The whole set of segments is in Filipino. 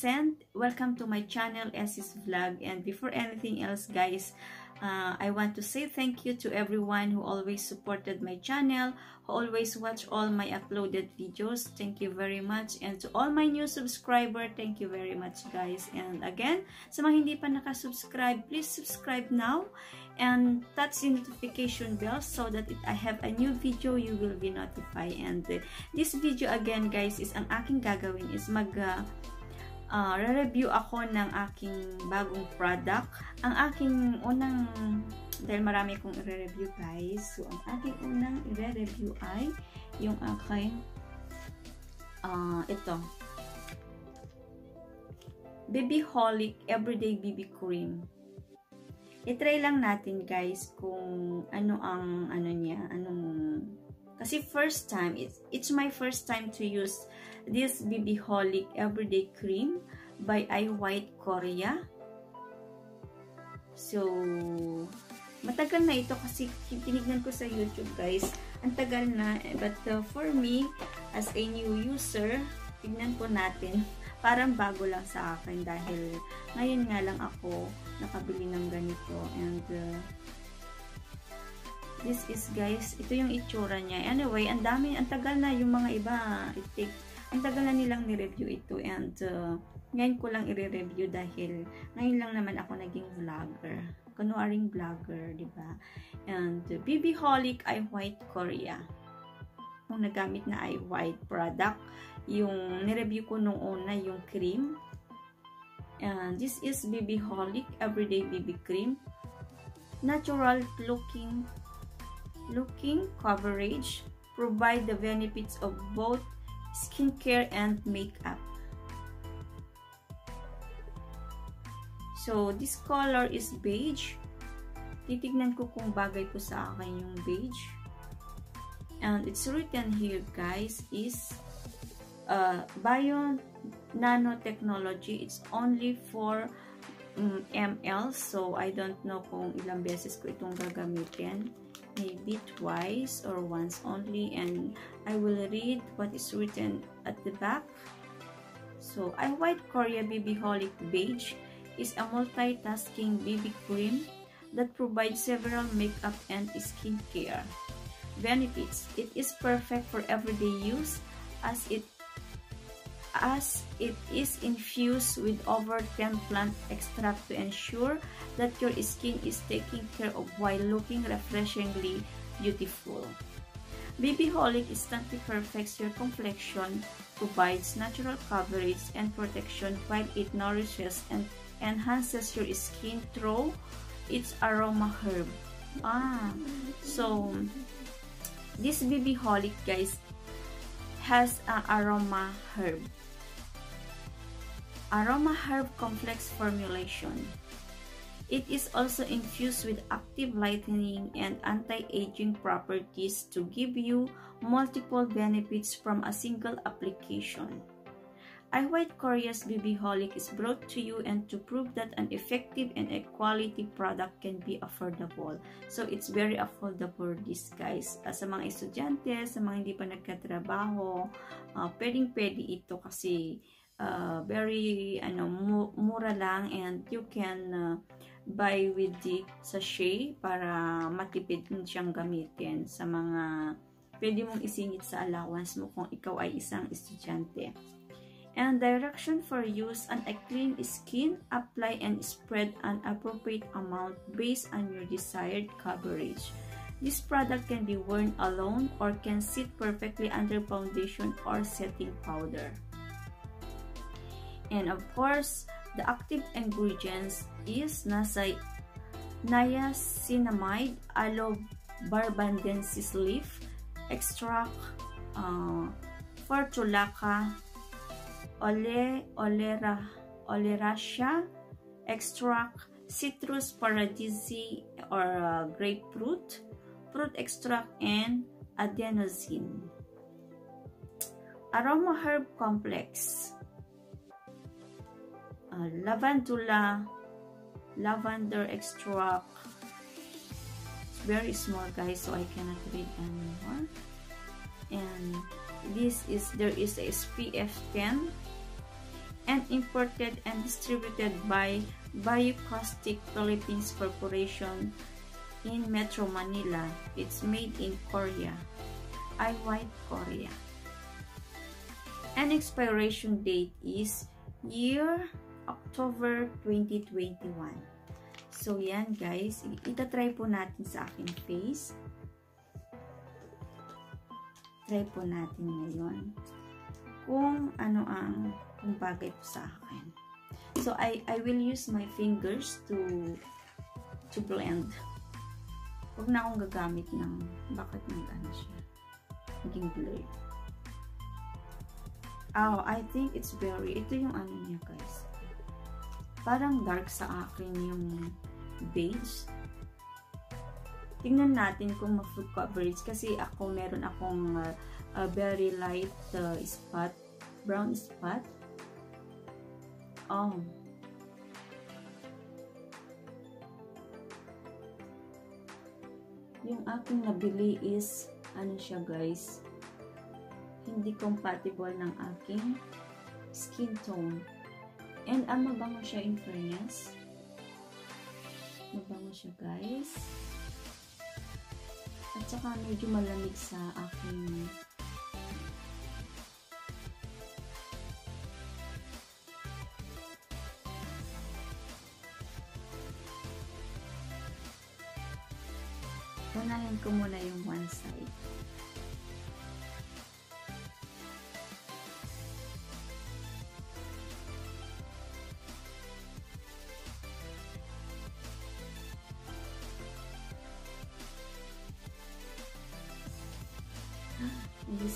Welcome to my channel, Essy's Vlog. And before anything else, guys, uh, I want to say thank you to everyone who always supported my channel, who always watch all my uploaded videos. Thank you very much. And to all my new subscriber, thank you very much guys. And again, sa mga hindi pa nakasubscribe, please subscribe now and touch the notification bell so that if I have a new video, you will be notified. And uh, this video again guys is ang aking gagawin is mag uh, uh, re-review ako ng aking bagong product. Ang aking unang, dahil marami kong i-review guys, so ang aking unang i-review ay yung aking, uh, ito, Baby Holic Everyday BB Cream. I-try lang natin guys kung ano ang ano niya, anong kasi first time, it's, it's my first time to use this BB Holic Everyday Cream by I White Korea. So, matagal na ito kasi tinignan ko sa YouTube guys. Ang tagal na. But uh, for me, as a new user, tignan po natin. Parang bago lang sa akin dahil ngayon nga lang ako nakabili ng ganito. And uh, this is guys, ito yung itsura niya. Anyway, ang dami, ang tagal na yung mga iba. It take, ang tagal na nilang ni-review ito and uh, ngayon ko lang i-review dahil ngayon lang naman ako naging vlogger. Kunwaring vlogger, di ba? And uh, BB Holic Eye White Korea. Kung nagamit na eye white product, yung ni-review ko nung una yung cream. And this is BB Holic Everyday BB Cream. Natural looking looking coverage provide the benefits of both skincare and makeup. So, this color is beige. Titignan ko kung bagay po sa akin yung beige. And it's written here, guys, is uh, bio nanotechnology. It's only for um, ml. So, I don't know kung ilang beses ko itong gagamitin maybe twice or once only and I will read what is written at the back. So, I White Korea BB Holic Beige is a multitasking BB cream that provides several makeup and skincare benefits. It is perfect for everyday use as it as it is infused with over 10 plant extract to ensure that your skin is taken care of while looking refreshingly beautiful. BB Holic instantly perfects your complexion, provides natural coverage and protection while it nourishes and enhances your skin through its aroma herb. Ah, so this BB Holic guys has an aroma herb. Aroma herb complex formulation. It is also infused with active lightening and anti-aging properties to give you multiple benefits from a single application. iWhite Korea's BB Holic is brought to you and to prove that an effective and a quality product can be affordable. So, it's very affordable this guys. Uh, sa mga estudyante, sa mga hindi pa nagkatrabaho, uh, pwedeng-pwede ito kasi uh, very ano mura lang and you can uh, buy with the sachet para matipid mo siyang gamitin sa mga pwede mong isingit sa allowance mo kung ikaw ay isang estudyante. And direction for use on a clean skin, apply and spread an appropriate amount based on your desired coverage. This product can be worn alone or can sit perfectly under foundation or setting powder. And of course, the active ingredients is nasa niacinamide, aloe barbadensis leaf, extract, uh, fortulaca, ole, olera, oleracea, extract, citrus paradisi or uh, grapefruit, fruit extract, and adenosine. Aroma herb complex. Uh, lavandula lavender extract. Very small guys so I cannot read anymore. And this is there is a SPF 10 and imported and distributed by Biocaustic Philippines Corporation in Metro Manila. It's made in Korea. I White Korea. And expiration date is year October 2021. So, yan guys. Itatry po natin sa aking face. Try po natin ngayon kung ano ang kung bagay po sa akin. So, I, I will use my fingers to to blend. Huwag na akong gagamit ng bakit ng ano siya. Naging blurred. Oh, I think it's very, ito yung ano niya guys. Parang dark sa akin yung beige. Tingnan natin kung ma-full coverage kasi ako meron akong uh, a very light uh, spot, brown spot. Oh. Yung aking nabili is, ano siya guys, hindi compatible ng aking skin tone. And ah, mabango siya in fairness. Mabango siya guys. At saka medyo malamig sa aking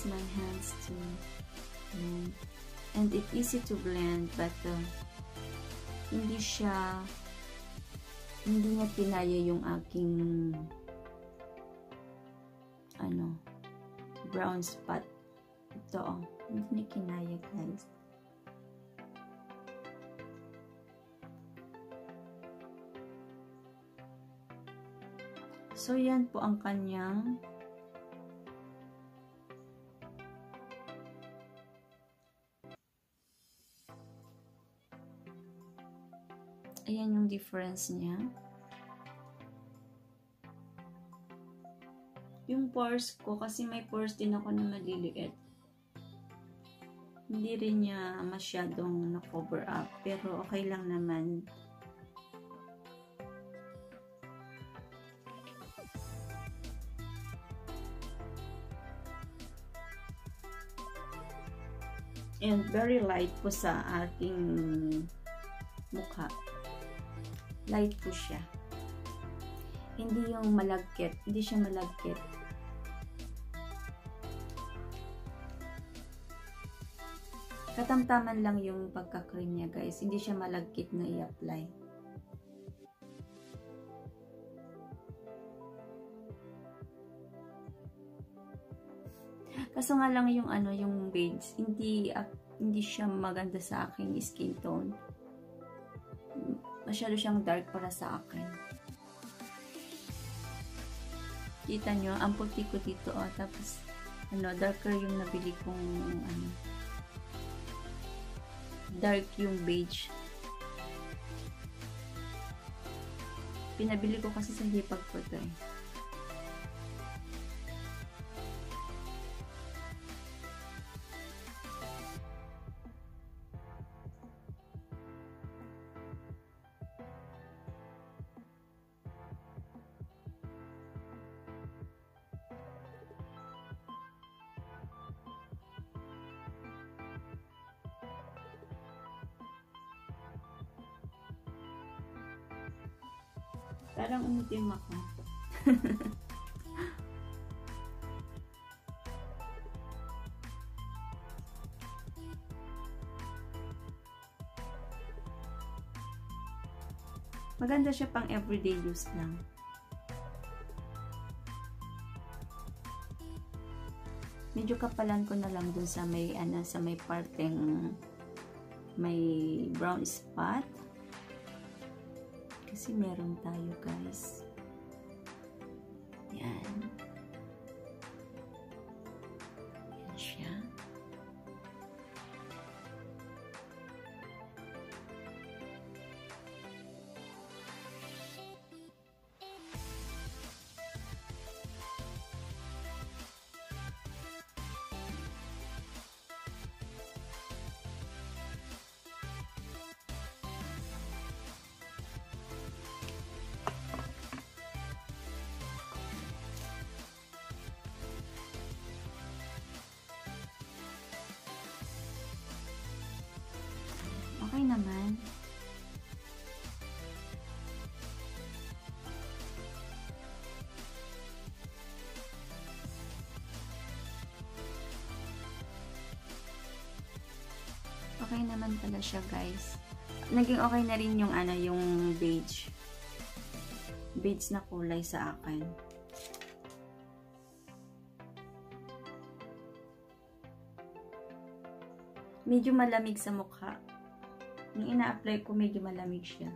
use my hands to blend. And it's easy to blend but uh, hindi siya hindi niya pinaya yung aking ano brown spot. Ito oh. Hindi niya kinaya guys. So yan po ang kanyang difference niya. Yung pores ko, kasi may pores din ako na maliliit. Hindi rin niya masyadong na-cover up. Pero okay lang naman. And very light po sa ating mukha light po siya. Hindi yung malagkit. Hindi siya malagkit. Katamtaman lang yung pagka-cream niya guys. Hindi siya malagkit na i-apply. Kaso nga lang yung ano, yung beige, hindi uh, hindi siya maganda sa aking skin tone masyado siyang dark para sa akin. Kita nyo, ang puti ko dito, oh, tapos, ano, darker yung nabili kong, ano, dark yung beige. Pinabili ko kasi sa hipag ko eh. Parang umitim ako. Maganda siya pang everyday use lang. Medyo kapalan ko na lang dun sa may ano sa may parteng may brown spot. Kasi meron tayo guys. Yan. naman. Okay naman pala siya, guys. Naging okay na rin yung ano, yung beige. Beige na kulay sa akin. Medyo malamig sa mukha. Nung ina-apply ko, medyo malamig siya.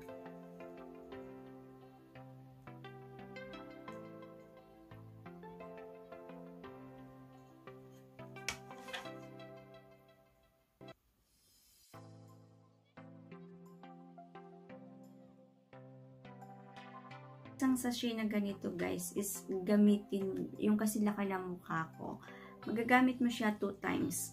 isang sachet na ganito guys is gamitin yung kasi laki ng mukha ko. Magagamit mo siya two times.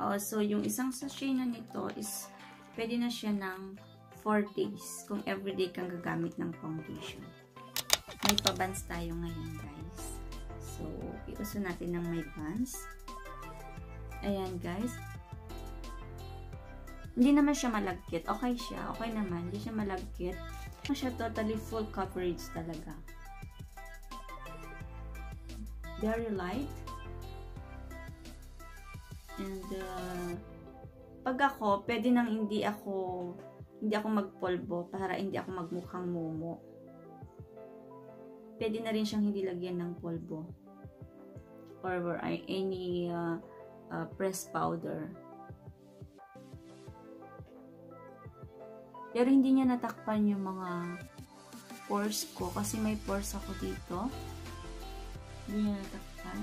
Oh, so yung isang sachet na nito is pwede na siya ng 4 days kung everyday kang gagamit ng foundation. May pabans tayo ngayon guys. So, iuso natin ng may buns. Ayan guys. Hindi naman siya malagkit. Okay siya. Okay naman. Hindi siya malagkit siya totally full coverage talaga. Very light. And, uh, pag ako, pwede nang hindi ako, hindi ako magpolvo para hindi ako magmukhang mumo. Pwede na rin siyang hindi lagyan ng polvo. Or, or any uh, uh, press powder. Pero hindi niya natakpan yung mga pores ko. Kasi may pores ako dito. Hindi niya natakpan.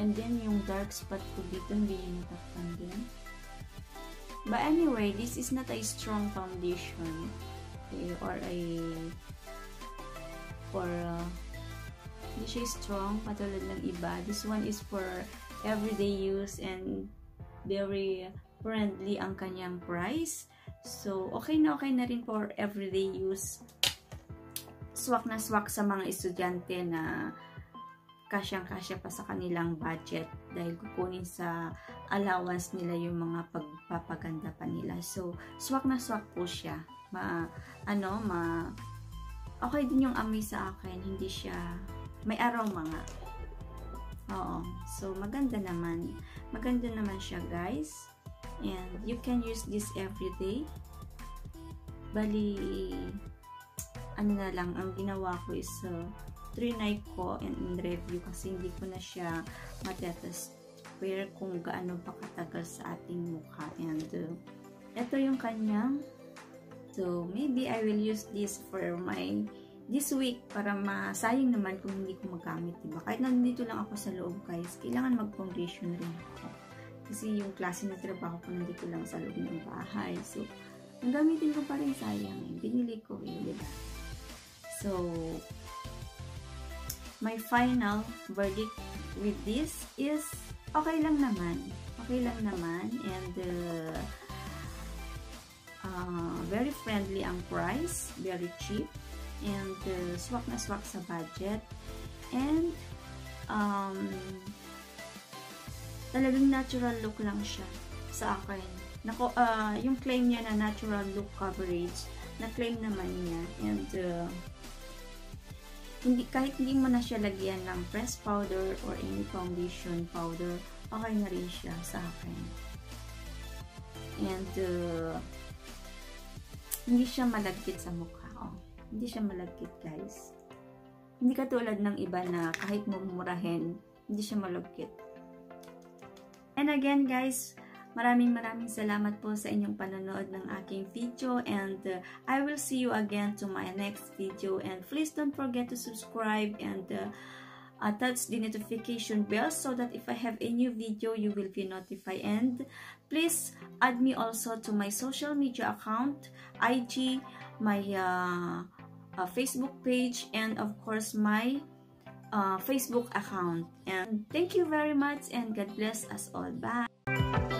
And then, yung dark spot ko dito, hindi niya natakpan din. But anyway, this is not a strong foundation. Okay, or a for uh, hindi siya strong katulad ng iba. This one is for everyday use and very friendly ang kanyang price. So, okay na okay na rin for everyday use. Swak na swak sa mga estudyante na kasyang-kasya pa sa kanilang budget dahil kukunin sa allowance nila yung mga pagpapaganda pa nila. So, swak na swak po siya. Ma, ano, ma, okay din yung amoy sa akin. Hindi siya, may aroma nga. Oo. So, maganda naman. Maganda naman siya, guys and you can use this every day bali ano na lang ang ginawa ko is uh, trinay ko and review kasi hindi ko na siya matetest where kung gaano pa katagal sa ating mukha and uh, ito yung kanyang so maybe I will use this for my this week para masayang naman kung hindi ko magamit diba kahit nandito lang ako sa loob guys kailangan mag foundation rin ako kasi yung klase ng trabaho ko nandito lang sa loob ng bahay. So, ang gamitin ko pa rin sayang. Binili ko eh, diba? So, my final verdict with this is okay lang naman. Okay lang naman. And, uh, uh, very friendly ang price. Very cheap. And, uh, swak na swak sa budget. And, um, talagang natural look lang siya sa akin. Nako, uh, yung claim niya na natural look coverage, na-claim naman niya. And, uh, hindi, kahit hindi mo na siya lagyan ng press powder or any foundation powder, okay na rin siya sa akin. And, uh, hindi siya malagkit sa mukha. Oh, hindi siya malagkit, guys. Hindi katulad ng iba na kahit mumurahin, hindi siya malagkit. And again guys, maraming maraming salamat po sa inyong panonood ng aking video and uh, I will see you again to my next video and please don't forget to subscribe and uh, uh, touch the notification bell so that if I have a new video, you will be notified. And please add me also to my social media account, IG, my uh, uh, Facebook page, and of course my uh, Facebook account. And thank you very much and God bless us all. Bye!